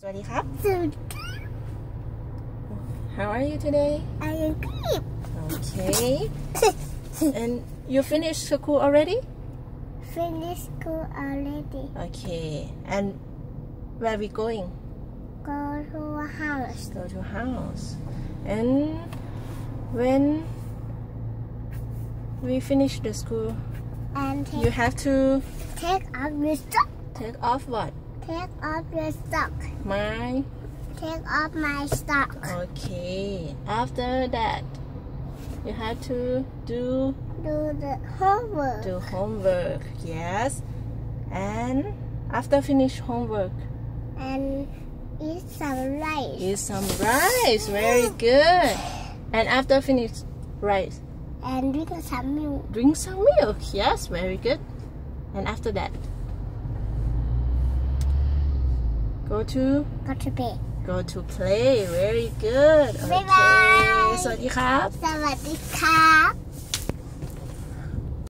สวัสดีครับ สุด How are you today อายุกีบ Okay and you finished school already finish school already Okay and where we going go to a house go to house and when we finish the school and you take, have to take off your sock take off what Take off your sock. My? Take off my sock. Okay. After that you have to do do the homework. do homework yes. And after finish homework? And eat some rice. Eat some rice. Very good. And after finish rice? And drink some milk. Drink some milk. Yes very good. And after that go to? Go to play go to play. Very good. Bye okay. สวัสดีครับ.สวัสดีครับ.